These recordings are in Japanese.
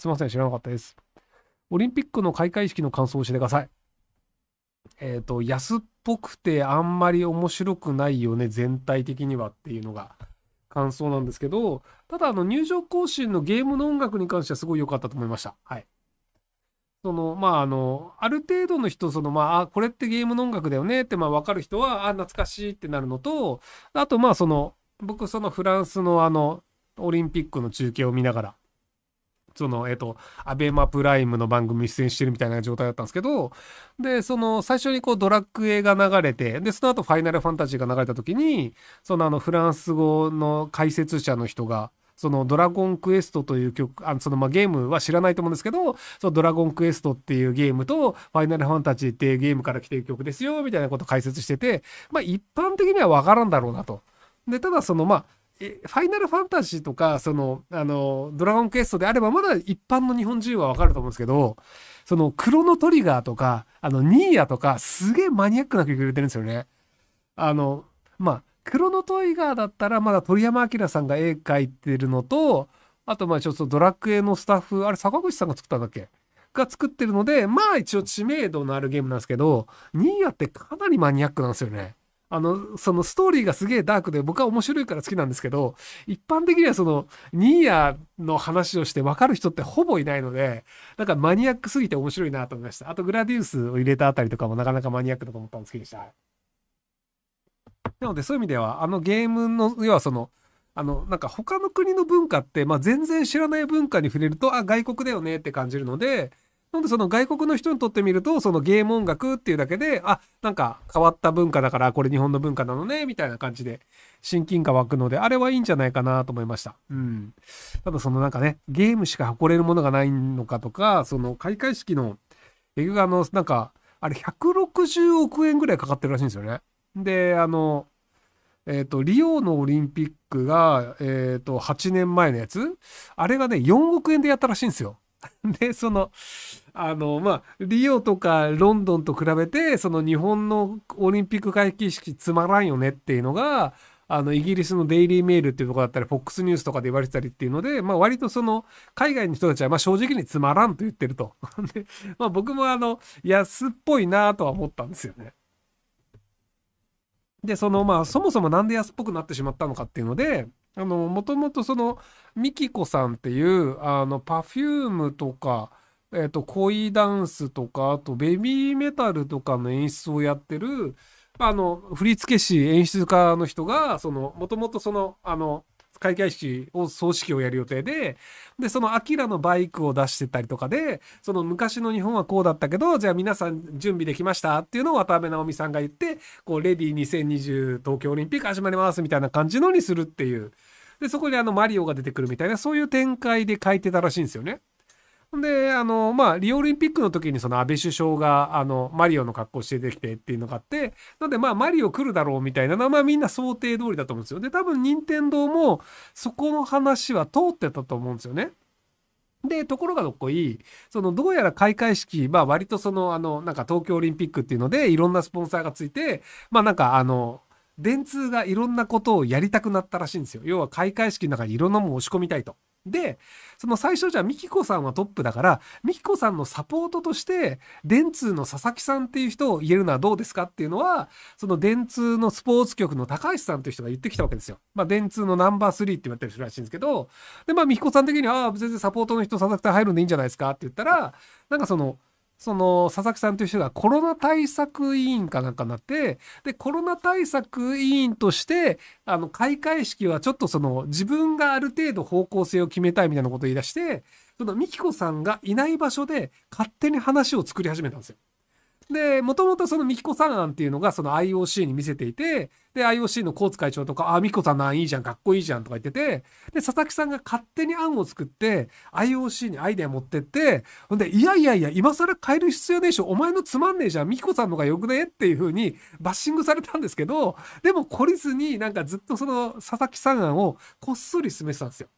すいません、知らなかったです。オリンピックの開会式の感想を教えてください。えっ、と、安っぽくてあんまり面白くないよね、全体的にはっていうのが感想なんですけど、ただ、あの、入場行進のゲームの音楽に関してはすごい良かったと思いました。はい。その、まあ、あの、ある程度の人、その、まあ、あ、これってゲームの音楽だよねって、まあ、わかる人は、あ、懐かしいってなるのと、あと、まあ、その、僕、そのフランスのあの、オリンピックの中継を見ながら、その、えっと、アベマプライムの番組出演してるみたいな状態だったんですけど、で、その、最初にこう、ドラクエが流れて、で、その後、ファイナルファンタジーが流れた時に、その、あの、フランス語の解説者の人が、そのドラゴンクエストという曲、あのそのまあゲームは知らないと思うんですけど、そのドラゴンクエストっていうゲームと、ファイナルファンタジーっていうゲームから来てる曲ですよ、みたいなことを解説してて、まあ一般的にはわからんだろうなと。で、ただそのまあ、えファイナルファンタジーとか、その、あの、ドラゴンクエストであればまだ一般の日本人はわかると思うんですけど、そのクロノトリガーとか、あの、ニーヤとか、すげえマニアックな曲入れてるんですよね。あの、まあ、クロノトリガーだったらまだ鳥山明さんが絵描いてるのと、あとまあちょっとドラクエのスタッフ、あれ坂口さんが作ったんだっけ？が作ってるので、まあ一応知名度のあるゲームなんですけど、ニーヤってかなりマニアックなんですよね。あの、そのストーリーがすげえダークで僕は面白いから好きなんですけど、一般的にはその、ニーヤの話をして分かる人ってほぼいないので、なんかマニアックすぎて面白いなと思いました。あとグラディウスを入れたあたりとかもなかなかマニアックだと思ったんですけどした。なのでそういう意味では、あのゲームの、要はその、あの、なんか他の国の文化って、まあ全然知らない文化に触れると、あ、外国だよねって感じるので、なのでその外国の人にとってみると、そのゲーム音楽っていうだけで、あ、なんか変わった文化だからこれ日本の文化なのね、みたいな感じで親近感湧くので、あれはいいんじゃないかなと思いました。うん。ただそのなんかね、ゲームしか誇れるものがないのかとか、その開会式の、結局あの、なんか、あれ160億円ぐらいかかってるらしいんですよね。で、あの、えっ、と、リオのオリンピックが、えっ、と、8年前のやつ？あれがね、4億円でやったらしいんですよ。で、その、あの、まあ、リオとかロンドンと比べて、その日本のオリンピック開会式つまらんよねっていうのが、あの、イギリスのデイリーメールっていうとこだったり、FOX ニュースとかで言われてたりっていうので、まあ、割とその、海外の人たちは、ま、正直につまらんと言ってると。で、まあ、僕もあの、安っぽいなとは思ったんですよね。で、その、まあ、そもそもなんで安っぽくなってしまったのかっていうので、あの、もともとその、ミキコさんっていう、あの、パフュームとか、えっ、と、恋ダンスとか、あと、ベビーメタルとかの演出をやってる、あの、振付師、演出家の人が、その、もともとその、あの、開会式を、葬式をやる予定で、で、そのアキラのバイクを出してたりとかで、その昔の日本はこうだったけど、じゃあ皆さん準備できましたっていうのを渡辺直美さんが言って、こう、レディ2020東京オリンピック始まりますみたいな感じのにするっていう。で、そこにあのマリオが出てくるみたいな、そういう展開で書いてたらしいんですよね。で、あの、まあ、リオオリンピックの時にその安倍首相が、あの、マリオの格好して出てきてっていうのがあって、なので、まあ、マリオ来るだろうみたいなのは、まあ、みんな想定通りだと思うんですよ。で、多分、任天堂も、そこの話は通ってたと思うんですよね。で、ところがどっこい、その、どうやら開会式、まあ、割とその、あの、なんか東京オリンピックっていうので、いろんなスポンサーがついて、まあ、なんか、あの、電通がいろんなことをやりたくなったらしいんですよ。要は開会式の中にいろんなものを押し込みたいと。で、その最初じゃあミキコさんはトップだから、ミキコさんのサポートとして、電通の佐々木さんっていう人を言えるのはどうですかっていうのは、その電通のスポーツ局の高橋さんという人が言ってきたわけですよ。まあ電通のナンバー3って言われてるらしいんですけど、で、まあミキコさん的には、ああ、全然サポートの人佐々木さん入るんでいいんじゃないですかって言ったら、なんかその、その佐々木さんという人がコロナ対策委員かなんかになって、で、コロナ対策委員として、あの、開会式はちょっとその自分がある程度方向性を決めたいみたいなことを言い出して、そのミキコさんがいない場所で勝手に話を作り始めたんですよ。で、もともとそのミキコさん案っていうのがその IOC に見せていて、で、IOC のコーツ会長とか、あ、ミキコさんの案いいじゃん、かっこいいじゃんとか言ってて、で、佐々木さんが勝手に案を作って、IOC にアイデア持ってって、ほんで、いやいやいや、今更変える必要ねえしょ、お前のつまんねえじゃん、ミキコさんのがよくねえっていう風にバッシングされたんですけど、でも懲りずになんかずっとその佐々木さん案をこっそり示したんですよ。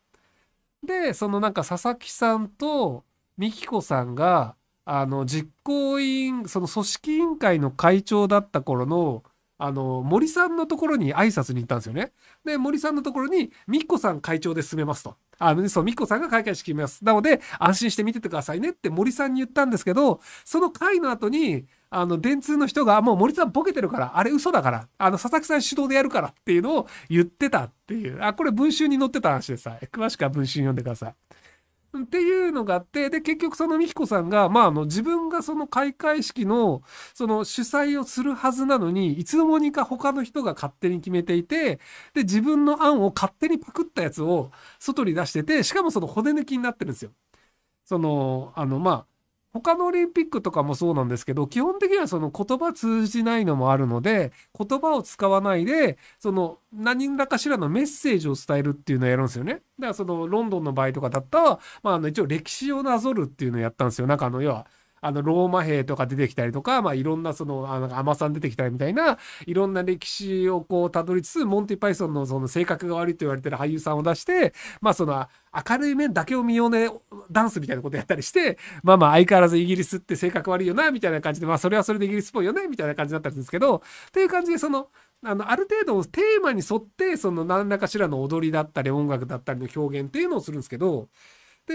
で、そのなんか佐々木さんとミキコさんが、あの、実行委員、その組織委員会の会長だった頃の、あの、森さんのところに挨拶に行ったんですよね。で、森さんのところに、ミキコさん会長で進めますと。あの、そう、ミコさんが開会式決めます。なので、安心して見ててくださいねって森さんに言ったんですけど、その回の後に、あの、電通の人が、もう森さんボケてるから、あれ嘘だから、あの、佐々木さん主導でやるからっていうのを言ってたっていう。あ、これ文集に載ってた話です。詳しくは文集読んでください。っていうのがあって、で、結局その美彦さんが、まあ、あの、自分がその開会式の、その主催をするはずなのに、いつの間にか他の人が勝手に決めていて、で、自分の案を勝手にパクったやつを外に出してて、しかもその骨抜きになってるんですよ。その、あの、まあ、他のオリンピックとかもそうなんですけど、基本的にはその言葉通じないのもあるので、言葉を使わないで、その何らかしらのメッセージを伝えるっていうのをやるんですよね。だからそのロンドンの場合とかだったら、まああの一応歴史をなぞるっていうのをやったんですよ。なんかあの要は、あの、ローマ兵とか出てきたりとか、まあ、いろんなその、あの、アマさん出てきたりみたいな、いろんな歴史をこう、たどりつつ、モンティ・パイソンのその性格が悪いと言われてる俳優さんを出して、まあ、その、明るい面だけを見ようね、ダンスみたいなことやったりして、まあまあ相変わらずイギリスって性格悪いよな、みたいな感じで、まあそれはそれでイギリスっぽいよね、みたいな感じだったんですけど、っていう感じでその、あの、ある程度テーマに沿って、その何らかしらの踊りだったり音楽だったりの表現っていうのをするんですけど、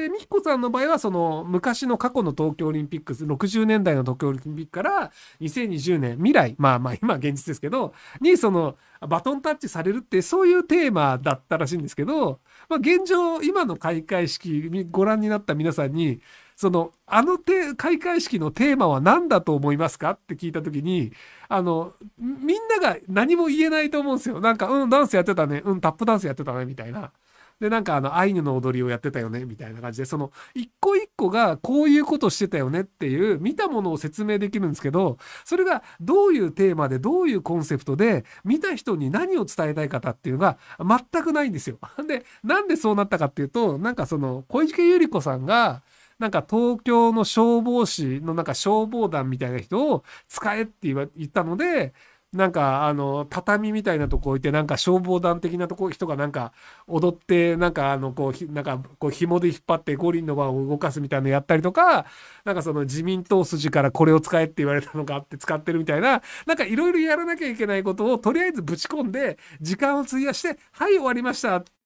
で、ミコさんの場合は、その、昔の過去の東京オリンピック、60年代の東京オリンピックから、2020年、未来、まあまあ今現実ですけど、に、その、バトンタッチされるって、そういうテーマだったらしいんですけど、まあ現状、今の開会式、ご覧になった皆さんに、その、あの開会式のテーマは何だと思いますかって聞いたときに、あの、みんなが何も言えないと思うんですよ。なんか、うん、ダンスやってたね。うん、タップダンスやってたね、みたいな。で、なんかあの、アイヌの踊りをやってたよね、みたいな感じで、その、一個一個がこういうことしてたよねっていう、見たものを説明できるんですけど、それがどういうテーマで、どういうコンセプトで、見た人に何を伝えたい方っていうのが全くないんですよ。で、なんでそうなったかっていうと、なんかその、小池百合子さんが、なんか東京の消防士のなんか消防団みたいな人を使えって言ったので、なんかあの畳みたいなとこ置いてなんか消防団的なとこ人がなんか踊ってなんかあのこうなんかこう紐で引っ張って五輪の輪を動かすみたいなのやったりとかなんかその自民党筋からこれを使えって言われたのがあって使ってるみたいななんかいろいろやらなきゃいけないことをとりあえずぶち込んで時間を費やしてはい終わりましたって